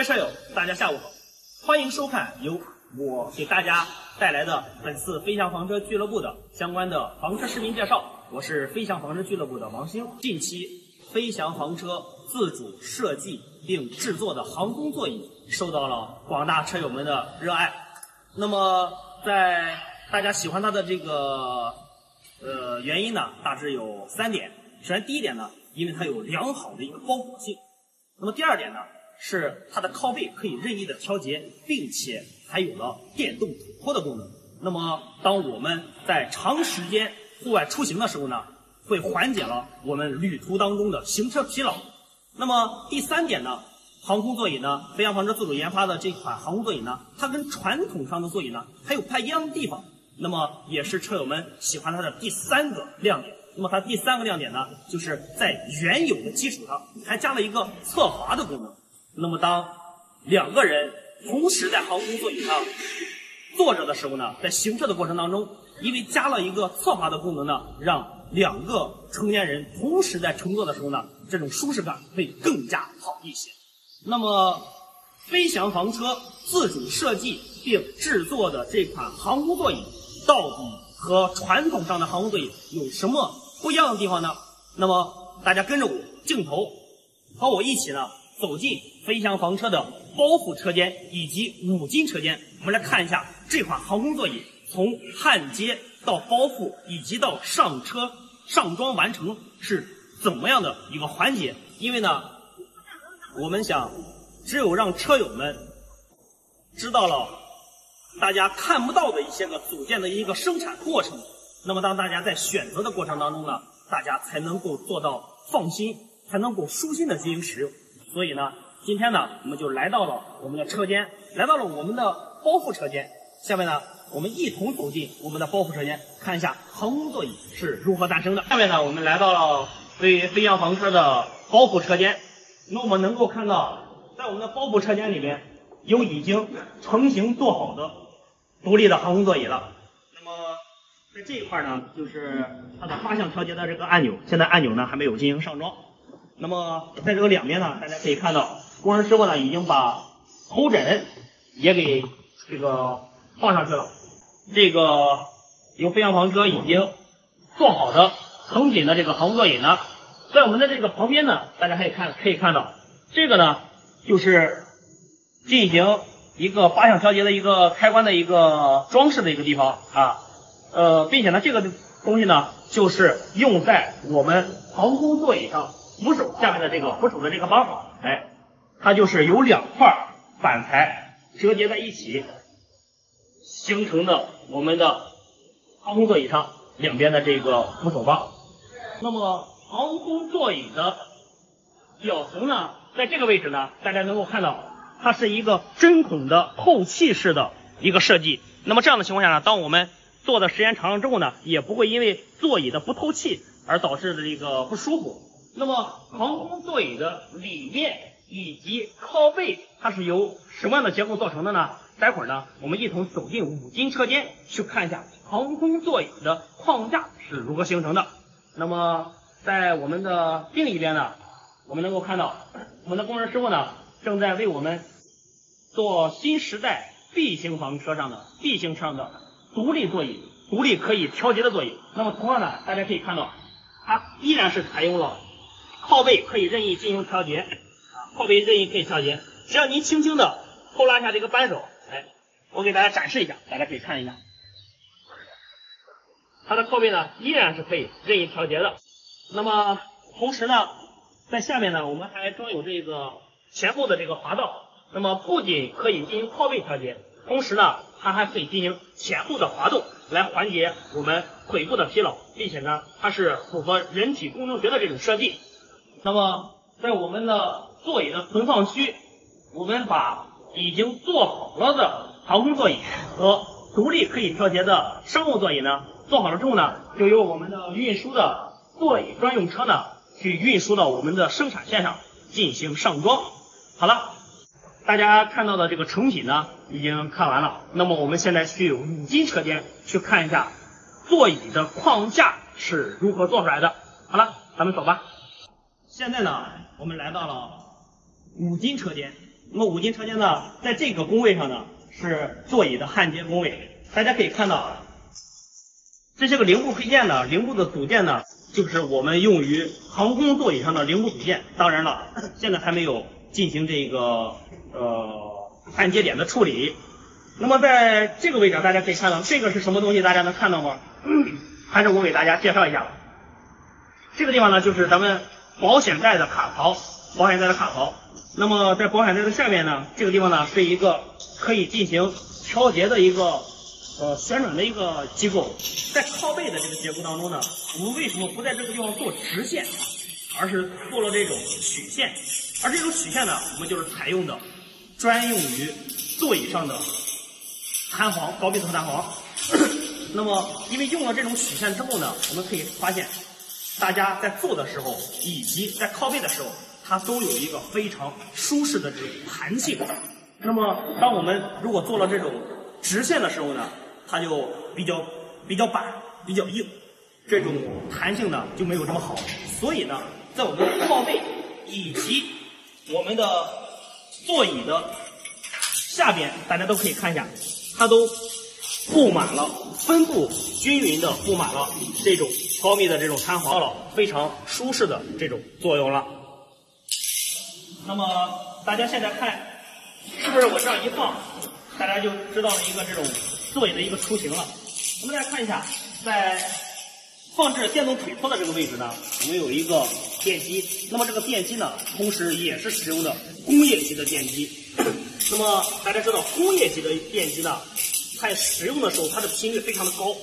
各位舍友，大家下午好，欢迎收看由我给大家带来的本次飞翔房车俱乐部的相关的房车视频介绍。我是飞翔房车俱乐部的王兴。近期，飞翔房车自主设计并制作的航空座椅受到了广大车友们的热爱。那么，在大家喜欢它的这个呃原因呢，大致有三点。首先，第一点呢，因为它有良好的一个包裹性。那么第二点呢，是它的靠背可以任意的调节，并且还有了电动土坡的功能。那么当我们在长时间户外出行的时候呢，会缓解了我们旅途当中的行车疲劳。那么第三点呢，航空座椅呢，飞扬房车自主研发的这款航空座椅呢，它跟传统上的座椅呢还有不太一样的地方。那么也是车友们喜欢它的第三个亮点。那么它第三个亮点呢，就是在原有的基础上还加了一个侧滑的功能。那么当两个人同时在航空座椅上坐着的时候呢，在行车的过程当中，因为加了一个侧滑的功能呢，让两个成年人同时在乘坐的时候呢，这种舒适感会更加好一些。那么飞翔房车自主设计并制作的这款航空座椅到底？和传统上的航空座椅有什么不一样的地方呢？那么大家跟着我镜头和我一起呢走进飞翔房车的包覆车间以及五金车间，我们来看一下这款航空座椅从焊接到包覆以及到上车上装完成是怎么样的一个环节。因为呢，我们想只有让车友们知道了。大家看不到的一些个组件的一个生产过程，那么当大家在选择的过程当中呢，大家才能够做到放心，才能够舒心的进行使用。所以呢，今天呢，我们就来到了我们的车间，来到了我们的包覆车间。下面呢，我们一同走进我们的包覆车间，看一下航空座椅是如何诞生的。下面呢，我们来到了位于飞翔房车的包覆车间。那我们能够看到，在我们的包覆车间里面有已经成型做好的。独立的航空座椅了。那么在这一块呢，就是它的八向调节的这个按钮，现在按钮呢还没有进行上装。那么在这个两边呢，大家可以看到，工人师傅呢已经把头枕也给这个放上去了。这个由飞翔房车已经做好的成品的这个航空座椅呢，在我们的这个旁边呢，大家可以看可以看到，这个呢就是进行。一个八向调节的一个开关的一个装饰的一个地方啊，呃，并且呢，这个东西呢，就是用在我们航空座椅上扶手下面的这个扶手的这个帮上，哎，它就是由两块板材折叠在一起形成的我们的航空座椅上两边的这个扶手帮。那么航空座椅的表层呢，在这个位置呢，大家能够看到。它是一个针孔的透气式的一个设计，那么这样的情况下呢，当我们坐的时间长了之后呢，也不会因为座椅的不透气而导致的这个不舒服。那么航空座椅的里面以及靠背，它是由什么样的结构造成的呢？待会儿呢，我们一同走进五金车间去看一下航空座椅的框架是如何形成的。那么在我们的另一边呢，我们能够看到我们的工人师傅呢。正在为我们做新时代 B 型房车上的 B 型车上的独立座椅，独立可以调节的座椅。那么同样呢，大家可以看到，它依然是采用了靠背可以任意进行调节，靠背任意可以调节。只要您轻轻的扣拉一下这个扳手，哎，我给大家展示一下，大家可以看一下，它的靠背呢依然是可以任意调节的。那么同时呢，在下面呢，我们还装有这个。前后的这个滑道，那么不仅可以进行靠背调节，同时呢，它还可以进行前后的滑动，来缓解我们腿部的疲劳，并且呢，它是符合人体工程学的这种设计。那么在我们的座椅的存放区，我们把已经做好了的航空座椅和独立可以调节的商务座椅呢，做好了之后呢，就由我们的运输的座椅专用车呢，去运输到我们的生产线上进行上装。好了，大家看到的这个成品呢，已经看完了。那么我们现在去五金车间去看一下座椅的框架是如何做出来的。好了，咱们走吧。现在呢，我们来到了五金车间。那么五金车间呢，在这个工位上呢是座椅的焊接工位，大家可以看到，这些个零部配件呢，零部的组件呢，就是我们用于航空座椅上的零部组件。当然了，现在还没有进行这个呃焊接点的处理。那么在这个位置，大家可以看到这个是什么东西？大家能看到吗？还是我给大家介绍一下吧。这个地方呢，就是咱们保险带的卡槽，保险带的卡槽。那么在保险带的下面呢，这个地方呢是一个可以进行调节的一个呃旋转的一个机构。在靠背的这个结构当中呢，我们为什么不在这个地方做直线，而是做了这种曲线？而这种曲线呢，我们就是采用的专用于座椅上的。弹簧，高密度弹簧。那么，因为用了这种曲线之后呢，我们可以发现，大家在坐的时候以及在靠背的时候，它都有一个非常舒适的这种弹性。那么，当我们如果做了这种直线的时候呢，它就比较比较板，比较硬，这种弹性呢就没有这么好。所以呢，在我们的靠背以及我们的座椅的下边，大家都可以看一下。它都布满了，分布均匀的布满了这种高密的这种弹簧了，非常舒适的这种作用了。那么大家现在看，是不是我这样一放，大家就知道了一个这种座椅的一个雏形了？我们来看一下，在放置电动腿托的这个位置呢，我们有一个电机。那么这个电机呢，同时也是使用的工业级的电机。那么大家知道，工业级的电机呢，在使用的时候，它的频率非常的高，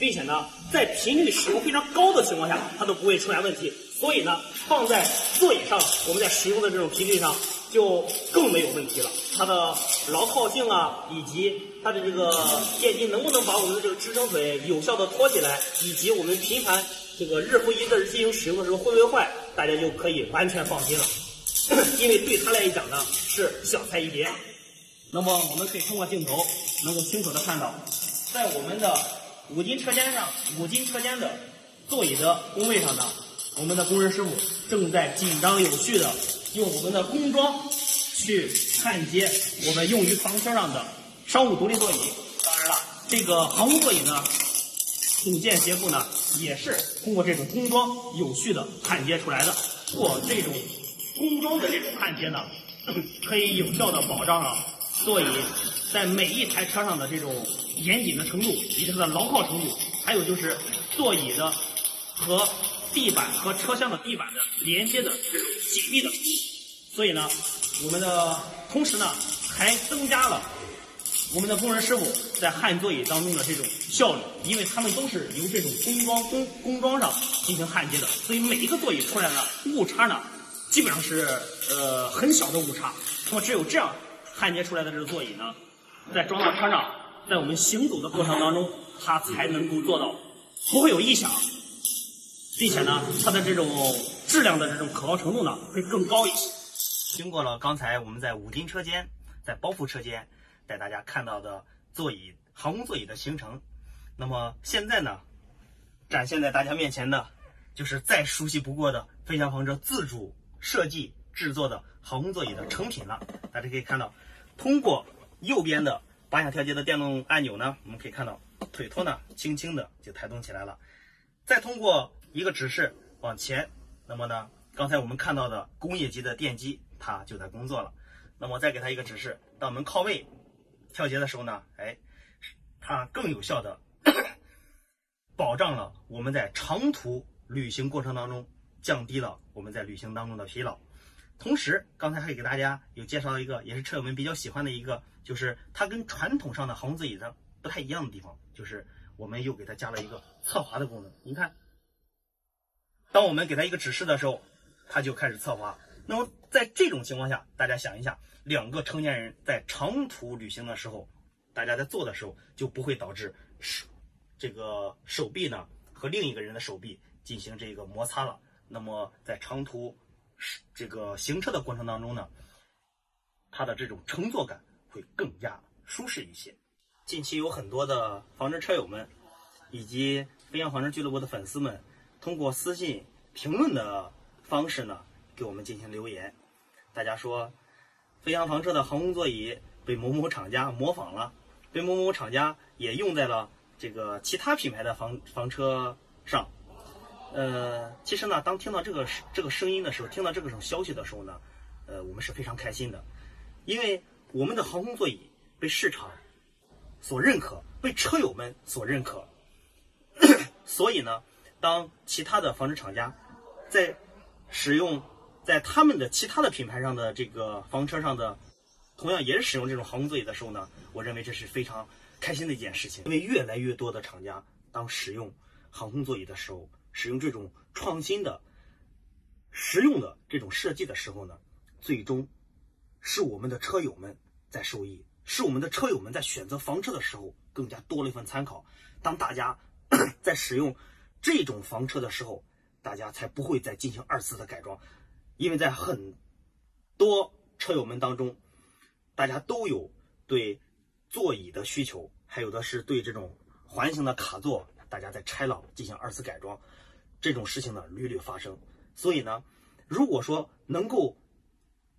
并且呢，在频率使用非常高的情况下，它都不会出现问题。所以呢，放在座椅上，我们在使用的这种频率上就更没有问题了。它的牢靠性啊，以及它的这个电机能不能把我们的这个支撑腿有效的托起来，以及我们频繁这个日复一日进行使用的时候会不会坏，大家就可以完全放心了。因为对他来讲呢，是小菜一碟。那么我们可以通过镜头能够清楚的看到，在我们的五金车间上，五金车间的座椅的工位上呢，我们的工人师傅正在紧张有序的用我们的工装去焊接我们用于房车上的商务独立座椅。当然了，这个航空座椅呢，组件结构呢，也是通过这种工装有序的焊接出来的。做这种工装的这种焊接呢，可以有效的保障了。座椅在每一台车上的这种严谨的程度，以及它的牢靠程度，还有就是座椅的和地板和车厢的地板的连接的这种紧密的。所以呢，我们的同时呢，还增加了我们的工人师傅在焊座椅当中的这种效率，因为他们都是由这种工装工工装上进行焊接的，所以每一个座椅出来的误差呢，基本上是呃很小的误差。那么只有这样。焊接出来的这个座椅呢，在装到车上，在我们行走的过程当中，它才能够做到不会有异响，并且呢，它的这种质量的这种可靠程度呢会更高一些。经过了刚才我们在五金车间、在包覆车间带大家看到的座椅航空座椅的形成，那么现在呢，展现在大家面前的，就是再熟悉不过的飞翔房车自主设计制作的航空座椅的成品了。大家可以看到。通过右边的八下调节的电动按钮呢，我们可以看到腿托呢轻轻的就抬动起来了。再通过一个指示往前，那么呢，刚才我们看到的工业级的电机它就在工作了。那么再给它一个指示，当我们靠位调节的时候呢，哎，它更有效的保障了我们在长途旅行过程当中降低了我们在旅行当中的疲劳。同时，刚才还给大家有介绍一个，也是车友们比较喜欢的一个，就是它跟传统上的航空座椅的不太一样的地方，就是我们又给它加了一个侧滑的功能。你看，当我们给它一个指示的时候，它就开始侧滑。那么在这种情况下，大家想一下，两个成年人在长途旅行的时候，大家在坐的时候就不会导致手这个手臂呢和另一个人的手臂进行这个摩擦了。那么在长途。这个行车的过程当中呢，它的这种乘坐感会更加舒适一些。近期有很多的房车车友们以及飞扬房车俱乐部的粉丝们，通过私信评论的方式呢，给我们进行留言。大家说，飞扬房车的航空座椅被某某厂家模仿了，被某某厂家也用在了这个其他品牌的房房车上。呃，其实呢，当听到这个这个声音的时候，听到这个种消息的时候呢，呃，我们是非常开心的，因为我们的航空座椅被市场所认可，被车友们所认可。所以呢，当其他的房车厂家在使用在他们的其他的品牌上的这个房车上的，同样也是使用这种航空座椅的时候呢，我认为这是非常开心的一件事情，因为越来越多的厂家当使用航空座椅的时候。使用这种创新的、实用的这种设计的时候呢，最终是我们的车友们在受益，是我们的车友们在选择房车的时候更加多了一份参考。当大家 在使用这种房车的时候，大家才不会再进行二次的改装，因为在很多车友们当中，大家都有对座椅的需求，还有的是对这种环形的卡座。大家在拆了进行二次改装，这种事情呢屡屡发生。所以呢，如果说能够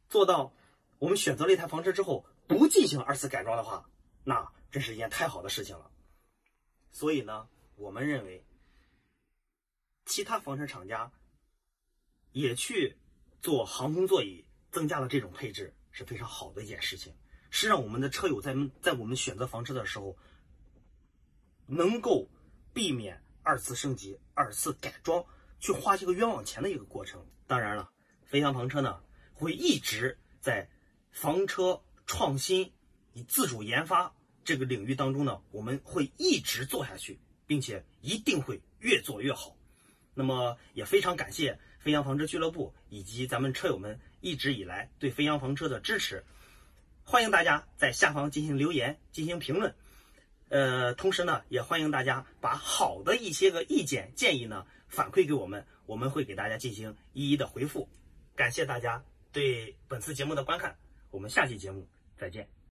做到我们选择了一台房车之后不进行二次改装的话，那真是一件太好的事情了。所以呢，我们认为其他房车厂家也去做航空座椅，增加了这种配置是非常好的一件事情，是让我们的车友在在我们选择房车的时候能够。避免二次升级、二次改装，去花这个冤枉钱的一个过程。当然了，飞翔房车呢会一直在房车创新以自主研发这个领域当中呢，我们会一直做下去，并且一定会越做越好。那么也非常感谢飞翔房车俱乐部以及咱们车友们一直以来对飞扬房车的支持，欢迎大家在下方进行留言、进行评论。呃，同时呢，也欢迎大家把好的一些个意见建议呢反馈给我们，我们会给大家进行一一的回复。感谢大家对本次节目的观看，我们下期节目再见。